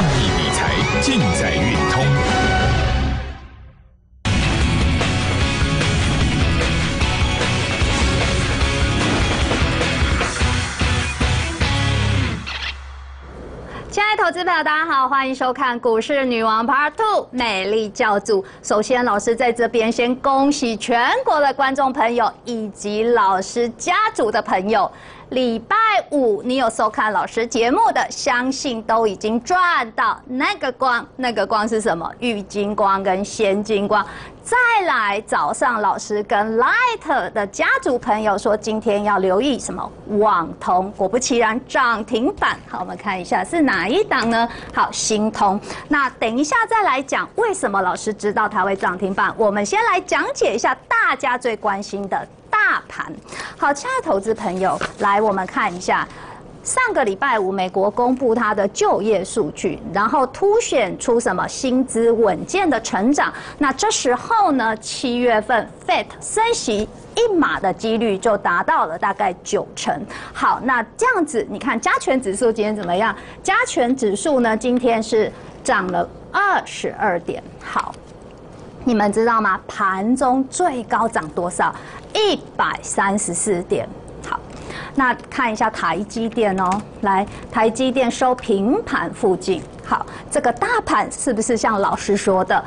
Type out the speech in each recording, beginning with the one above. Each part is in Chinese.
创意理财尽在运通。投资朋友，大家好，欢迎收看股市女王 Part Two 美丽教主。首先，老师在这边先恭喜全国的观众朋友以及老师家族的朋友。礼拜五你有收看老师节目的，相信都已经赚到那个光。那个光是什么？玉金光跟先金光。再来早上，老师跟 Light 的家族朋友说，今天要留意什么？网通。果不其然，涨停板。好，我们看一下是哪一档呢？好，新通。那等一下再来讲，为什么老师知道它会涨停板？我们先来讲解一下大家最关心的。大盘好，亲爱的投资朋友，来我们看一下，上个礼拜五美国公布它的就业数据，然后凸显出什么薪资稳健的成长。那这时候呢，七月份 Fed 升息一码的几率就达到了大概九成。好，那这样子你看加权指数今天怎么样？加权指数呢今天是涨了二十二点。好。你们知道吗？盘中最高涨多少？一百三十四点。好，那看一下台积电哦。来，台积电收平盘附近。好，这个大盘是不是像老师说的，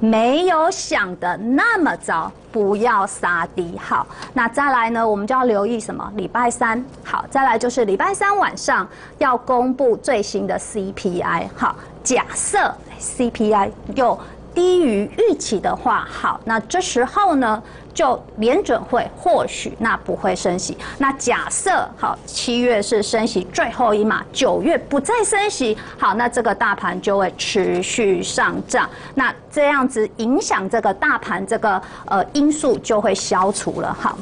没有想的那么糟？不要杀低。好，那再来呢？我们就要留意什么？礼拜三。好，再来就是礼拜三晚上要公布最新的 CPI。好，假设 CPI 又。低于预期的话，好，那这时候呢，就联准会或许那不会升息。那假设好，七月是升息最后一码，九月不再升息，好，那这个大盘就会持续上涨。那这样子影响这个大盘这个呃因素就会消除了，好。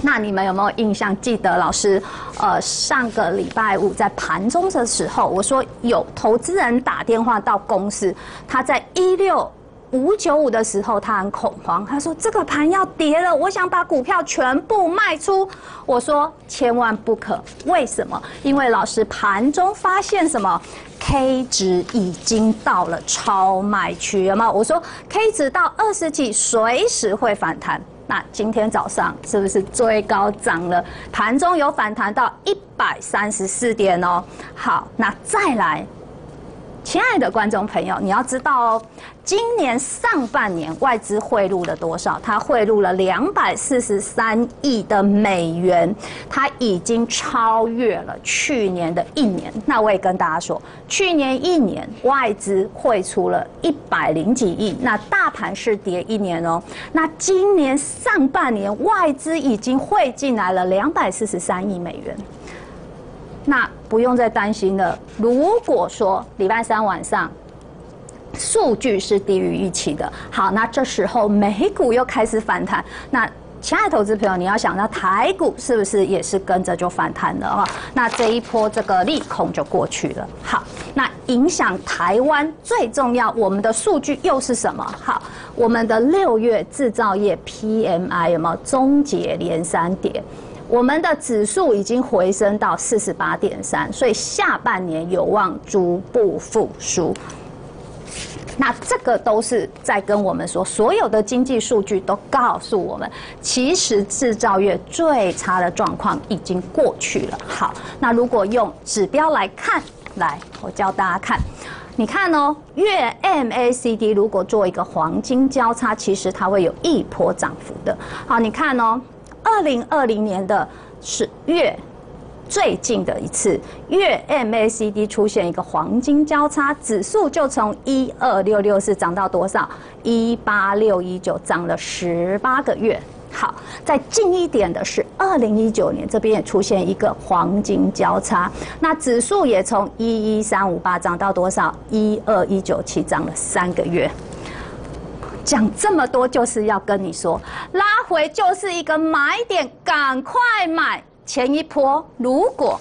那你们有没有印象？记得老师，呃，上个礼拜五在盘中的时候，我说有投资人打电话到公司，他在一六五九五的时候，他很恐慌，他说这个盘要跌了，我想把股票全部卖出。我说千万不可，为什么？因为老师盘中发现什么？K 值已经到了超卖区了吗？我说 K 值到二十几，随时会反弹。那今天早上是不是最高涨了？盘中有反弹到一百三十四点哦。好，那再来。亲爱的观众朋友，你要知道哦，今年上半年外资汇入了多少？它汇入了两百四十三亿的美元，它已经超越了去年的一年。那我也跟大家说，去年一年外资汇出了一百零几亿，那大盘是跌一年哦。那今年上半年外资已经汇进来了两百四十三亿美元。那不用再担心了。如果说礼拜三晚上数据是低于预期的，好，那这时候美股又开始反弹。那亲爱的投资朋友，你要想，到台股是不是也是跟着就反弹了啊？那这一波这个利空就过去了。好，那影响台湾最重要，我们的数据又是什么？好，我们的六月制造业 PMI 有没有终结连三跌？我们的指数已经回升到四十八点三，所以下半年有望逐步复苏。那这个都是在跟我们说，所有的经济数据都告诉我们，其实制造业最差的状况已经过去了。好，那如果用指标来看，来，我教大家看，你看哦，月 MACD 如果做一个黄金交叉，其实它会有一波涨幅的。好，你看哦。二零二零年的十月最近的一次月 MACD 出现一个黄金交叉，指数就从一二六六四涨到多少？一八六一九，涨了十八个月。好，再近一点的是二零一九年，这边也出现一个黄金交叉，那指数也从一一三五八涨到多少？一二一九七，涨了三个月。讲这么多就是要跟你说，拉回就是一个买点，赶快买。前一波，如果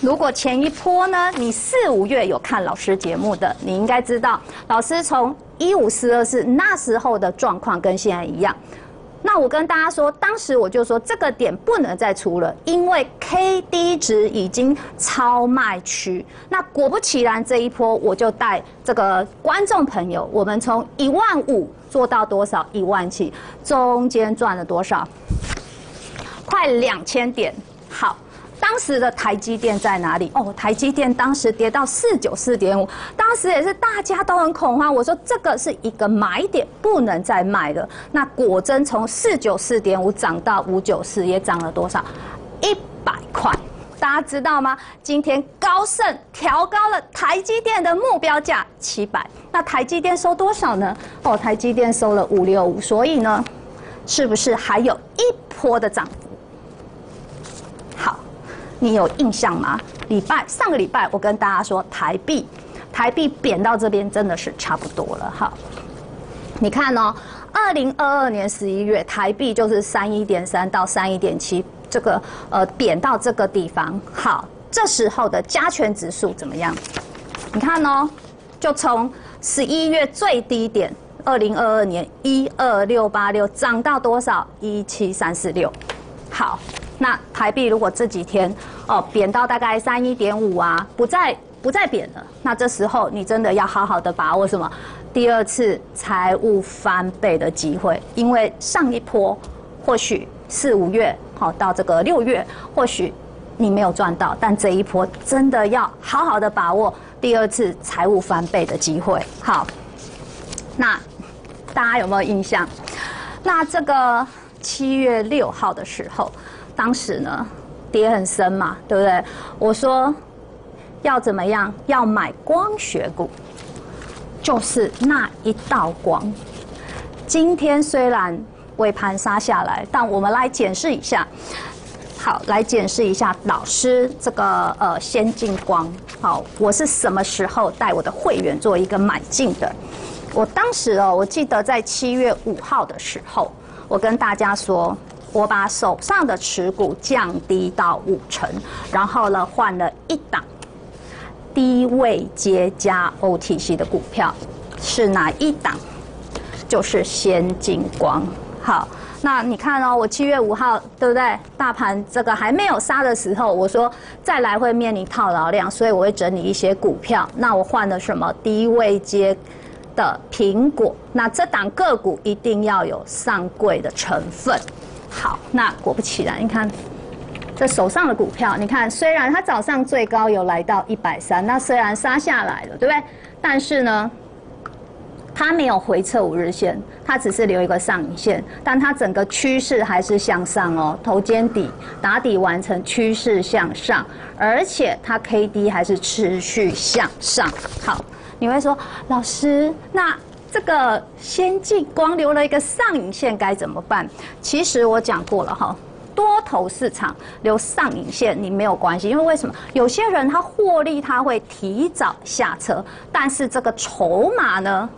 如果前一波呢，你四五月有看老师节目的，你应该知道，老师从一五四二四那时候的状况跟现在一样。那我跟大家说，当时我就说这个点不能再出了，因为 K D 值已经超卖区。那果不其然，这一波我就带这个观众朋友，我们从一万五做到多少？一万七，中间赚了多少？快两千点。好。当时的台积电在哪里？哦，台积电当时跌到四九四点五，当时也是大家都很恐慌。我说这个是一个买点，不能再卖了。那果真从四九四点五涨到五九四，也涨了多少？一百块。大家知道吗？今天高盛调高了台积电的目标价七百，那台积电收多少呢？哦，台积电收了五六五，所以呢，是不是还有一波的涨幅？好？你有印象吗？礼拜上个礼拜我跟大家说，台币台币贬到这边真的是差不多了哈。你看哦，二零二二年十一月台币就是三一点三到三一点七，这个呃贬到这个地方。好，这时候的加权指数怎么样？你看哦，就从十一月最低点二零二二年一二六八六涨到多少？一七三四六。好。那台币如果这几天哦贬到大概三一点五啊，不再不再贬了，那这时候你真的要好好的把握什么？第二次财务翻倍的机会，因为上一波或许四五月好到这个六月，或许你没有赚到，但这一波真的要好好的把握第二次财务翻倍的机会。好，那大家有没有印象？那这个七月六号的时候。当时呢，跌很深嘛，对不对？我说要怎么样？要买光学股，就是那一道光。今天虽然尾盘杀下来，但我们来检视一下。好，来检视一下老师这个呃先进光。好，我是什么时候带我的会员做一个买进的？我当时哦，我记得在七月五号的时候，我跟大家说。我把手上的持股降低到五成，然后呢换了一档低位接加 OTC 的股票，是哪一档？就是先进光。好，那你看哦，我七月五号对不对？大盘这个还没有杀的时候，我说再来会面临套牢量，所以我会整理一些股票。那我换了什么？低位接的苹果。那这档个股一定要有上柜的成分。好，那果不其然，你看这手上的股票，你看虽然它早上最高有来到一百三，那虽然杀下来了，对不对？但是呢，它没有回撤五日线，它只是留一个上影线，但它整个趋势还是向上哦，头肩底打底完成，趋势向上，而且它 K D 还是持续向上。好，你会说老师那？这个先进光留了一个上影线，该怎么办？其实我讲过了哈，多头市场留上影线你没有关系，因为为什么？有些人他获利他会提早下车，但是这个筹码呢？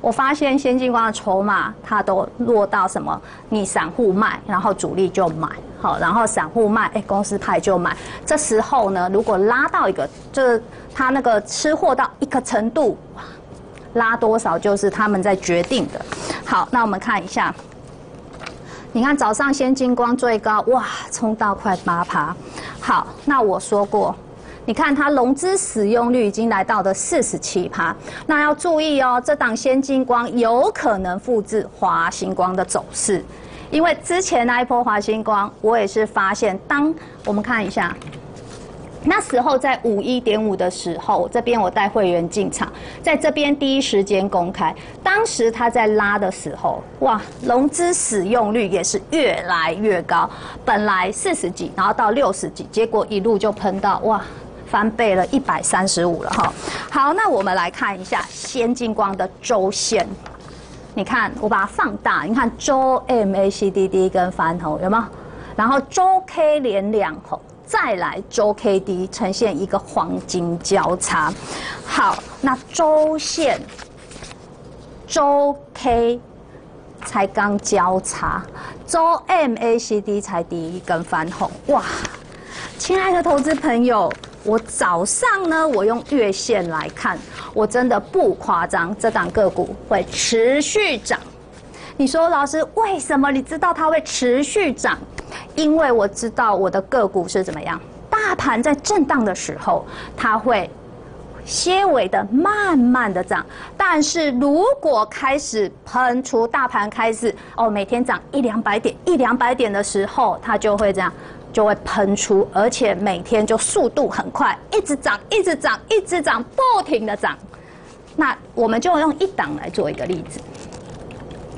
我发现先进光的筹码它都落到什么？你散户卖，然后主力就买，好，然后散户卖，哎，公司派就买。这时候呢，如果拉到一个，就是他那个吃货到一个程度。拉多少就是他们在决定的。好，那我们看一下，你看早上先金光最高，哇，冲到快八趴。好，那我说过，你看它融资使用率已经来到了四十七趴。那要注意哦，这档先金光有可能复制华星光的走势，因为之前那一波华星光，我也是发现，当我们看一下。那时候在五一点五的时候，这边我带会员进场，在这边第一时间公开。当时他在拉的时候，哇，融资使用率也是越来越高，本来四十几，然后到六十几，结果一路就喷到哇，翻倍了一百三十五了哈。好，那我们来看一下先进光的周线，你看我把它放大，你看周 MACD 跟翻红有没有？然后周 K 连两红。再来周 K D 呈现一个黄金交叉，好，那周线周 K 才刚交叉，周 M A C D 才第一根翻红，哇！亲爱的投资朋友，我早上呢，我用月线来看，我真的不夸张，这档个股会持续涨。你说老师，为什么你知道它会持续涨？因为我知道我的个股是怎么样，大盘在震荡的时候，它会。些微的慢慢的涨，但是如果开始喷出大盘开始哦，每天涨一两百点一两百点的时候，它就会这样，就会喷出，而且每天就速度很快，一直涨一直涨一直涨，不停的涨。那我们就用一档来做一个例子。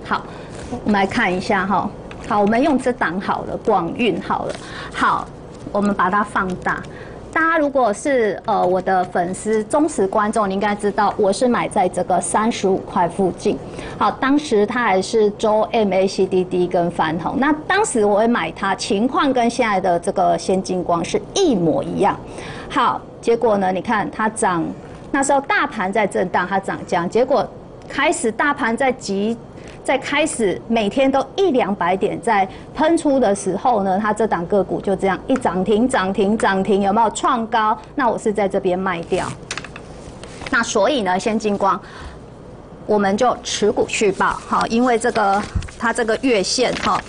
好，我们来看一下哈。好，我们用这档好了，广运好了。好，我们把它放大。大家如果是呃我的粉丝忠实观众，你应该知道我是买在这个三十五块附近。好，当时它还是周 MACD D 跟翻红，那当时我会买它，情况跟现在的这个先进光是一模一样。好，结果呢，你看它涨，那时候大盘在震荡，它涨降，结果开始大盘在急。在开始每天都一两百点在喷出的时候呢，它这档个股就这样一涨停涨停涨停，有没有创高？那我是在这边卖掉。那所以呢，先进光，我们就持股续报，好，因为这个它这个月线哈，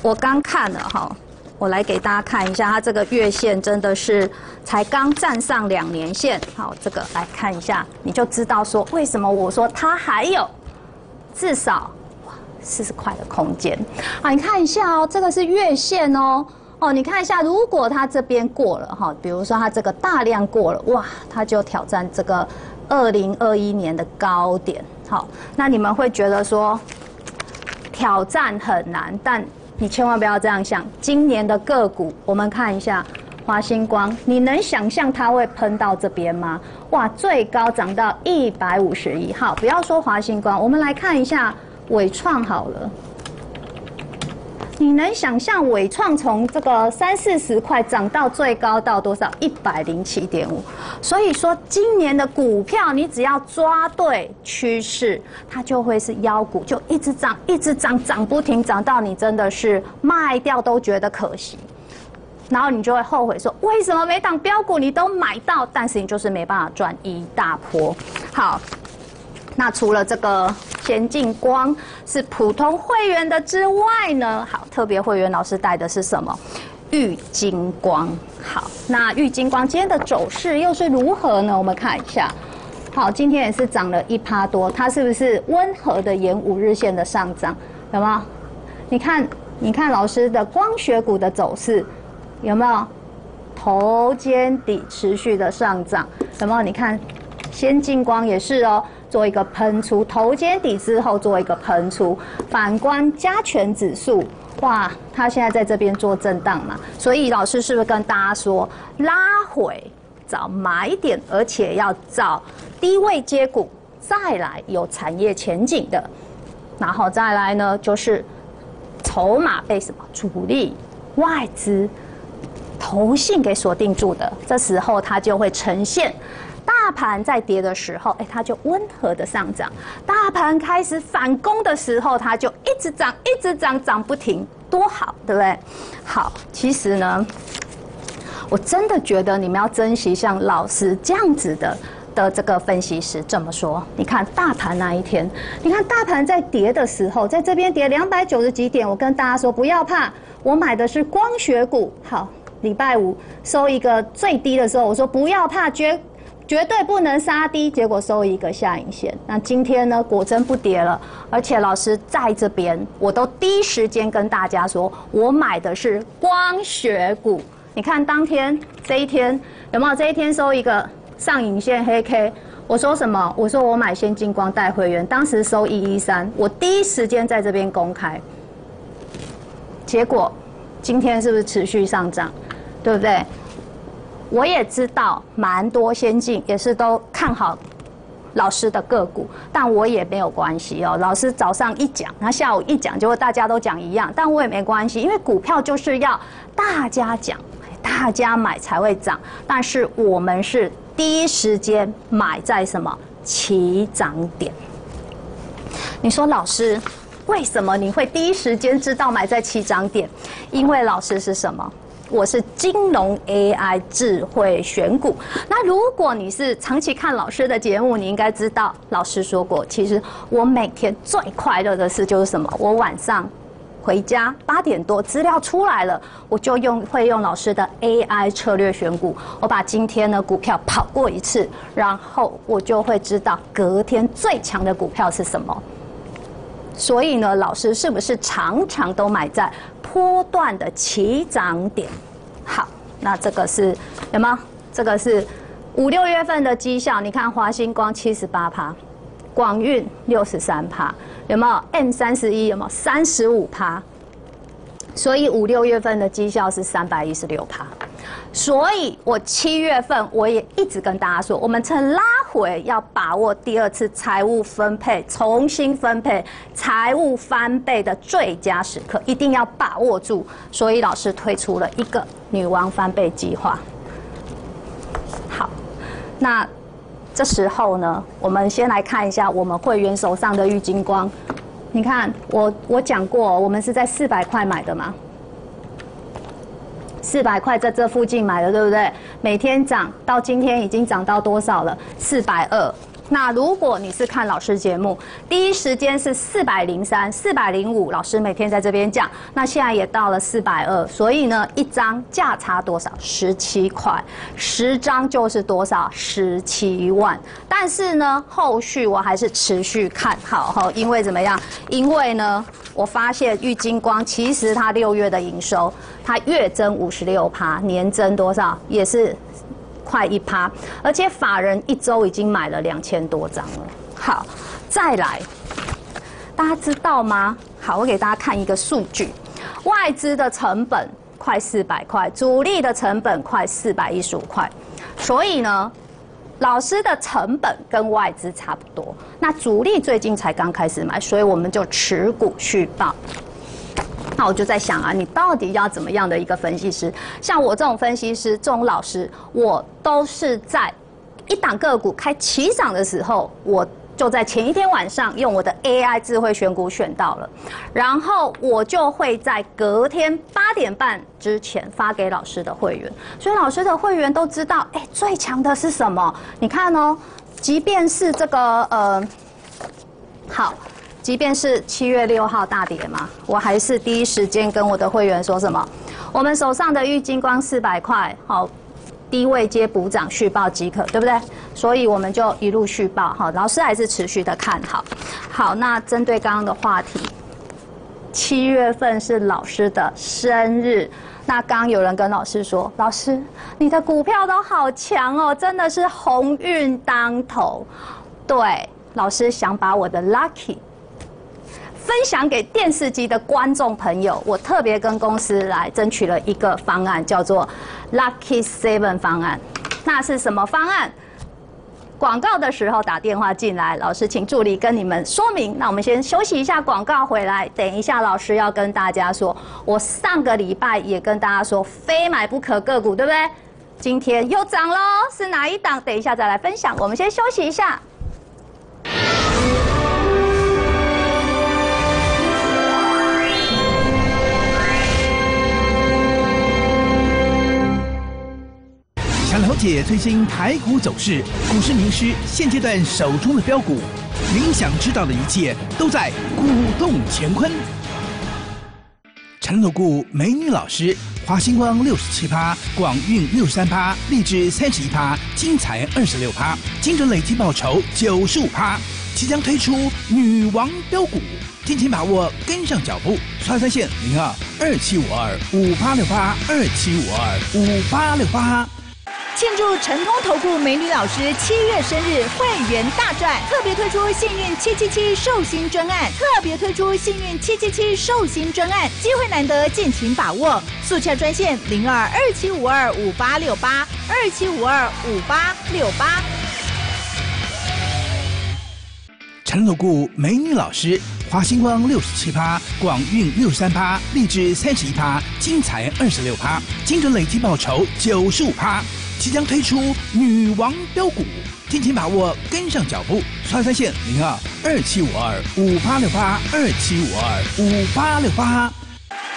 我刚看了哈，我来给大家看一下，它这个月线真的是才刚站上两年线，好，这个来看一下，你就知道说为什么我说它还有至少。四十块的空间，啊，你看一下哦，这个是月线哦，哦，你看一下，如果它这边过了哈，比如说它这个大量过了，哇，它就挑战这个二零二一年的高点，好，那你们会觉得说挑战很难，但你千万不要这样想，今年的个股，我们看一下华星光，你能想象它会喷到这边吗？哇，最高涨到一百五十一号，不要说华星光，我们来看一下。伟创好了，你能想象伟创从这个三四十块涨到最高到多少？一百零七点五。所以说，今年的股票你只要抓对趋势，它就会是妖股，就一直涨，一直涨，涨不停，涨到你真的是卖掉都觉得可惜。然后你就会后悔说，为什么每档标股你都买到，但是你就是没办法赚一大波。好。那除了这个先进光是普通会员的之外呢？好，特别会员老师带的是什么？玉金光。好，那玉金光今天的走势又是如何呢？我们看一下。好，今天也是涨了一趴多，它是不是温和的沿五日线的上涨？有没有？你看，你看老师的光学股的走势有没有？头肩底持续的上涨，有没有？你看，先进光也是哦。做一个喷出，头肩底之后做一个喷出。反观加权指数，哇，它现在在这边做震荡嘛，所以老师是不是跟大家说，拉回找买点，而且要找低位接股，再来有产业前景的，然后再来呢，就是筹码被什么主力、外资、投信给锁定住的，这时候它就会呈现。大盘在跌的时候，哎，它就温和的上涨；大盘开始反攻的时候，它就一直涨，一直涨，涨不停，多好，对不对？好，其实呢，我真的觉得你们要珍惜像老师这样子的的这个分析师这么说。你看大盘那一天，你看大盘在跌的时候，在这边跌两百九十几点，我跟大家说不要怕，我买的是光学股。好，礼拜五收一个最低的时候，我说不要怕，绝。绝对不能杀低，结果收一个下影线。那今天呢，果真不跌了，而且老师在这边，我都第一时间跟大家说，我买的是光学股。你看当天这一天有没有？这一天收一个上影线黑 K，我说什么？我说我买先进光带会员，当时收一一三，我第一时间在这边公开。结果今天是不是持续上涨？对不对？我也知道蛮多先进也是都看好老师的个股，但我也没有关系哦。老师早上一讲，然后下午一讲，结果大家都讲一样，但我也没关系，因为股票就是要大家讲，大家买才会涨。但是我们是第一时间买在什么起涨点？你说老师，为什么你会第一时间知道买在起涨点？因为老师是什么？我是金融 AI 智慧选股。那如果你是长期看老师的节目，你应该知道，老师说过，其实我每天最快乐的事就是什么？我晚上回家八点多，资料出来了，我就用会用老师的 AI 策略选股，我把今天的股票跑过一次，然后我就会知道隔天最强的股票是什么。所以呢，老师是不是常常都买在波段的起涨点？好，那这个是有吗？这个是五六月份的绩效，你看华星光七十八趴，广运六十三趴，有没有？M 三十一有没有？三十五趴。所以五六月份的绩效是三百一十六趴，所以我七月份我也一直跟大家说，我们趁拉回要把握第二次财务分配、重新分配、财务翻倍的最佳时刻，一定要把握住。所以老师推出了一个女王翻倍计划。好，那这时候呢，我们先来看一下我们会员手上的郁金光。你看，我我讲过，我们是在四百块买的嘛，四百块在这附近买的，对不对？每天涨到今天已经涨到多少了？四百二。那如果你是看老师节目，第一时间是四百零三、四百零五，老师每天在这边讲。那现在也到了四百二，所以呢，一张价差多少？十七块，十张就是多少？十七万。但是呢，后续我还是持续看好哈，因为怎么样？因为呢，我发现玉金光其实它六月的营收，它月增五十六趴，年增多少？也是。快一趴，而且法人一周已经买了两千多张了。好，再来，大家知道吗？好，我给大家看一个数据，外资的成本快四百块，主力的成本快四百一十五块，所以呢，老师的成本跟外资差不多。那主力最近才刚开始买，所以我们就持股续报。我就在想啊，你到底要怎么样的一个分析师？像我这种分析师、这种老师，我都是在一档个股开起涨的时候，我就在前一天晚上用我的 AI 智慧选股选到了，然后我就会在隔天八点半之前发给老师的会员，所以老师的会员都知道，哎，最强的是什么？你看哦，即便是这个呃，好。即便是七月六号大跌嘛，我还是第一时间跟我的会员说什么？我们手上的玉金光四百块，好，低位接补涨续报即可，对不对？所以我们就一路续报，好，老师还是持续的看好。好，那针对刚刚的话题，七月份是老师的生日，那刚有人跟老师说，老师你的股票都好强哦，真的是鸿运当头。对，老师想把我的 lucky。分享给电视机的观众朋友，我特别跟公司来争取了一个方案，叫做 Lucky Seven 方案。那是什么方案？广告的时候打电话进来，老师请助理跟你们说明。那我们先休息一下，广告回来，等一下老师要跟大家说，我上个礼拜也跟大家说非买不可个股，对不对？今天又涨喽，是哪一档？等一下再来分享。我们先休息一下。解最新台股走势，股市名师现阶段手中的标股，您想知道的一切都在股动乾坤。陈鲁固美女老师，华星光六十七趴，广运六十三趴，励志三十一趴，精彩二十六趴，精准累计报酬九十五趴，即将推出女王标股，尽情把握，跟上脚步。刷三线零二二七五二五八六八二七五二五八六八。庆祝成功投顾美女老师七月生日，会员大赚！特别推出幸运七七七寿星专案，特别推出幸运七七七寿星专案，机会难得，尽情把握！速洽专线零二二七五二五八六八二七五二五八六八。陈鲁顾美女老师，华星光六十七趴，广运六十三趴，励志三十一趴，精彩二十六趴，精准累计报酬九十五趴。即将推出女王标股，尽情把握，跟上脚步。刷三线零二二七五二五八六八二七五二五八六八。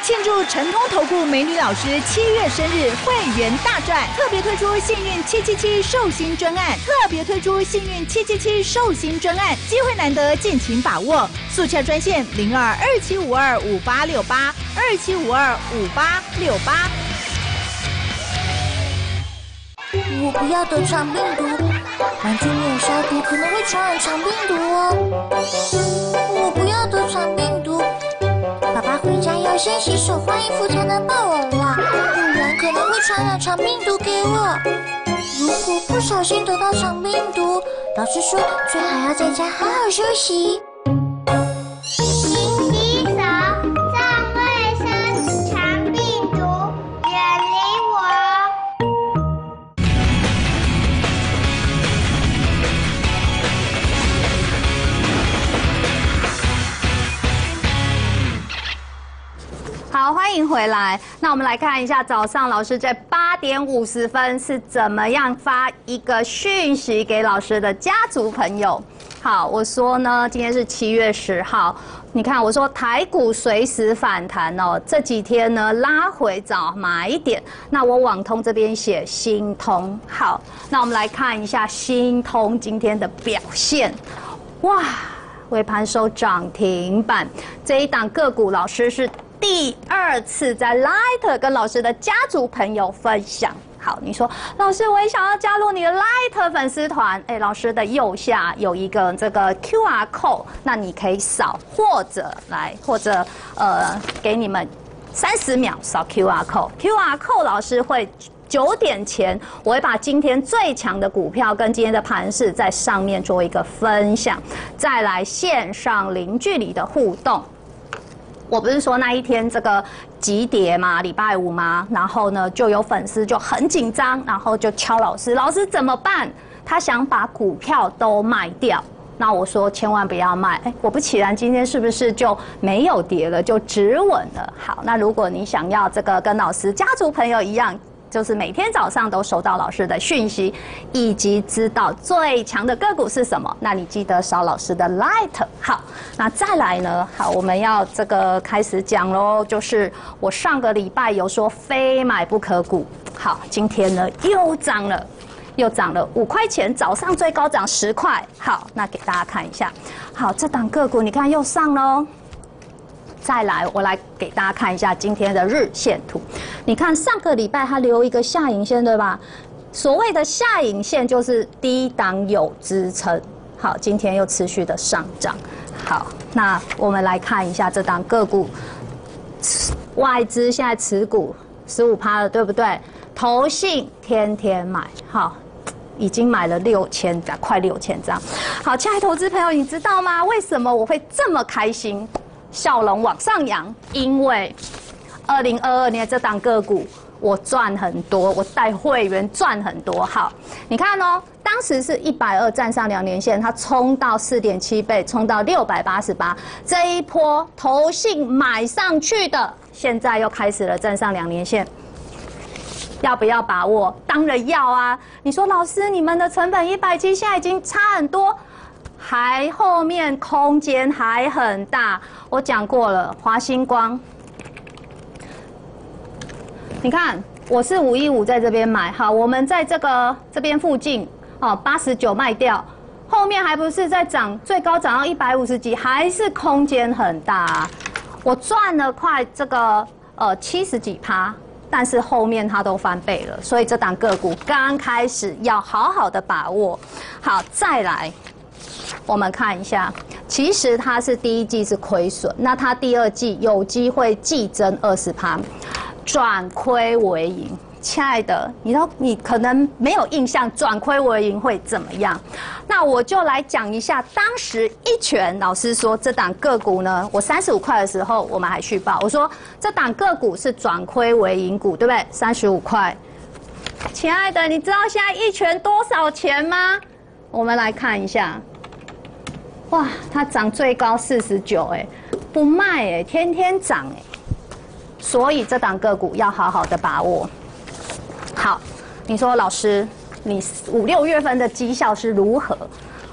庆祝成功投顾美女老师七月生日会员大赚，特别推出幸运七七七寿星专案，特别推出幸运七七七寿星专案，机会难得，尽情把握。速洽专线零二二七五二五八六八二七五二五八六八。我不要得肠病毒，玩具没有消毒，可能会传染肠病毒哦。我不要得肠病毒，爸爸回家要先洗手换衣服才能抱我哇，不然可能会传染肠病毒给我。如果不小心得到肠病毒，老师说最好要在家好好休息。好，欢迎回来。那我们来看一下，早上老师在八点五十分是怎么样发一个讯息给老师的家族朋友。好，我说呢，今天是七月十号，你看我说台股随时反弹哦，这几天呢拉回找买点。那我网通这边写新通，好，那我们来看一下新通今天的表现，哇！尾盘收涨停板，这一档个股老师是第二次在 Light 跟老师的家族朋友分享。好，你说老师，我也想要加入你的 Light 粉丝团。哎，老师的右下有一个这个 QR code，那你可以扫，或者来，或者呃，给你们三十秒扫 QR code，QR code 老师会。九点前，我会把今天最强的股票跟今天的盘势在上面做一个分享，再来线上零距离的互动。我不是说那一天这个急跌嘛，礼拜五嘛，然后呢就有粉丝就很紧张，然后就敲老师，老师怎么办？他想把股票都卖掉。那我说千万不要卖，哎，果不其然，今天是不是就没有跌了，就止稳了？好，那如果你想要这个跟老师家族朋友一样。就是每天早上都收到老师的讯息，以及知道最强的个股是什么。那你记得扫老师的 Light。好，那再来呢？好，我们要这个开始讲喽。就是我上个礼拜有说非买不可股，好，今天呢又涨了，又涨了五块钱，早上最高涨十块。好，那给大家看一下。好，这档个股你看又上喽。再来，我来给大家看一下今天的日线图。你看上个礼拜它留一个下影线，对吧？所谓的下影线就是低档有支撑。好，今天又持续的上涨。好，那我们来看一下这档个股，外资现在持股十五趴了，对不对？投信天天买，好，已经买了六千张，快六千张。好，亲爱的投资朋友，你知道吗？为什么我会这么开心？笑容往上扬，因为二零二二年这档个股我赚很多，我带会员赚很多。好，你看哦，当时是一百二站上两年线，它冲到四点七倍，冲到六百八十八，这一波投信买上去的，现在又开始了站上两年线，要不要把握？当然要啊！你说老师，你们的成本一百七，现在已经差很多。还后面空间还很大，我讲过了。华星光，你看我是五一五在这边买，好，我们在这个这边附近哦，八十九卖掉，后面还不是在涨，最高涨到一百五十几，还是空间很大。我赚了快这个呃七十几趴，但是后面它都翻倍了，所以这档个股刚开始要好好的把握。好，再来。我们看一下，其实它是第一季是亏损，那它第二季有机会季增二十趴，转亏为盈。亲爱的，你都你可能没有印象，转亏为盈会怎么样？那我就来讲一下，当时一拳老师说这档个股呢，我三十五块的时候，我们还续报，我说这档个股是转亏为盈股，对不对？三十五块。亲爱的，你知道现在一拳多少钱吗？我们来看一下。哇，它涨最高四十九，哎，不卖哎，天天涨哎，所以这档个股要好好的把握。好，你说老师，你五六月份的绩效是如何？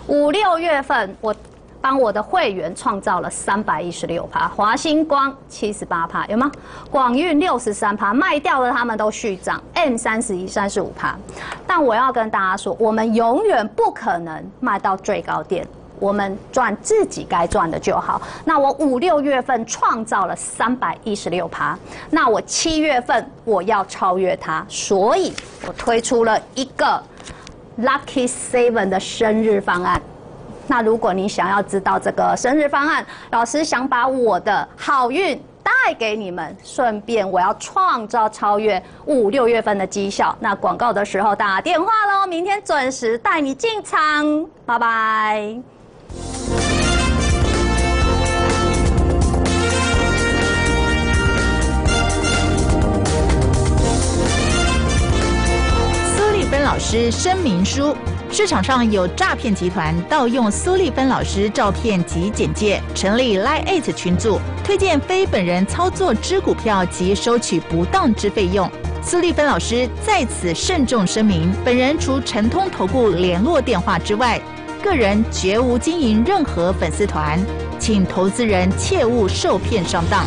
五六月份我帮我的会员创造了三百一十六趴，华星光七十八趴，有吗？广运六十三趴，卖掉了他们都续涨，M 三十一三十五趴。但我要跟大家说，我们永远不可能卖到最高点。我们赚自己该赚的就好。那我五六月份创造了三百一十六趴，那我七月份我要超越它，所以我推出了一个 Lucky Seven 的生日方案。那如果你想要知道这个生日方案，老师想把我的好运带给你们，顺便我要创造超越五六月份的绩效。那广告的时候打电话喽，明天准时带你进场，拜拜。老师声明书：市场上有诈骗集团盗用苏丽芬老师照片及简介，成立 line 艾特群组，推荐非本人操作之股票及收取不当之费用。苏丽芬老师在此慎重声明：本人除诚通投顾联络电话之外，个人绝无经营任何粉丝团，请投资人切勿受骗上当。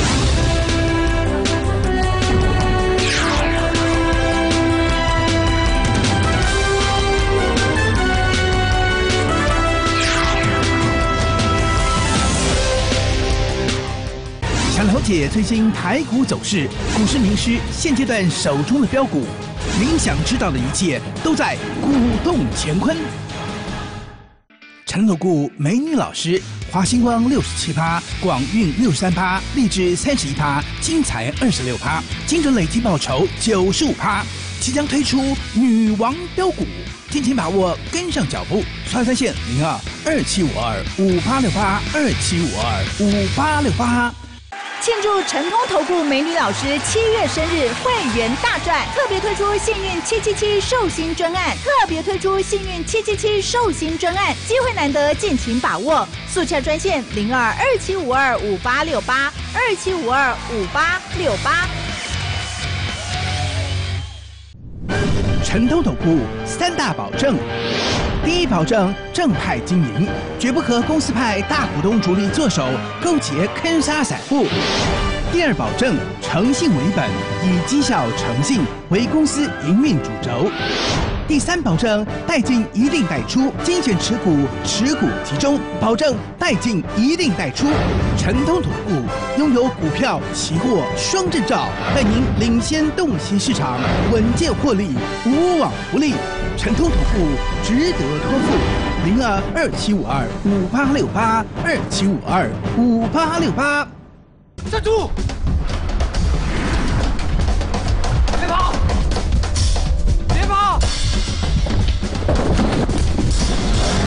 解最新台股走势，股市名师现阶段手中的标股，您想知道的一切都在股动乾坤。陈投顾美女老师，华星光六十七趴，广运六十三趴，励志三十一趴，精彩二十六趴，精准累计报酬九十五趴，即将推出女王标股，敬请把握，跟上脚步。刷三线零二二七五二五八六八二七五二五八六八。庆祝神通投顾美女老师七月生日，会员大赚！特别推出幸运七七七寿星专案，特别推出幸运七七七寿星专案，机会难得，尽情把握。速洽专线零二二七五二五八六八二七五二五八六八。陈通投顾三大保证：第一，保证正派经营，绝不和公司派大股东主力做手，勾结坑杀散户；第二，保证诚信为本，以绩效诚信为公司营运主轴；第三，保证带进一定带出，精选持股，持股集中，保证带进一定带出。陈通总部拥有股票、期货双证照，带您领先洞悉市场，稳健获利，无往不利。陈通投顾值得托付，零二二七五二五八六八二七五二五八六八。站住！